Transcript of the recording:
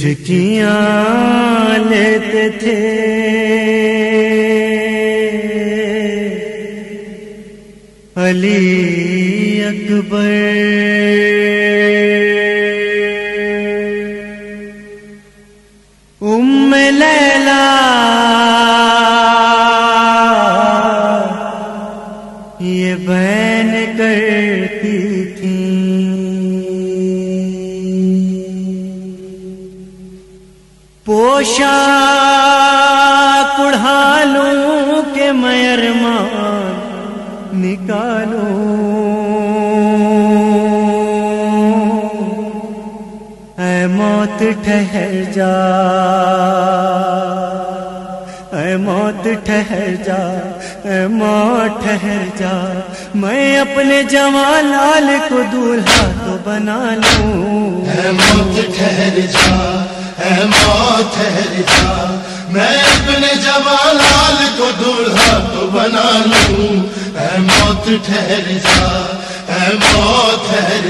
चुटकियाँ लेते थे। अली अकबर। उम्म लैला। ये बहन करती थी। पोशा कुढ़ालू के मयरमान निकालो। ऐ मौत ठहर जा, ऐ मौत ठहर जा, ऐ मौत ठहर जा। मैं अपने जवान लाल को दूल्हा तो बना लूँ। है मौत ठहर जा है मौत ठहर जा मैं अपने जवालाल को दूल्हा तो बना लूँ। है मौत ठहर जा है मौत ठहर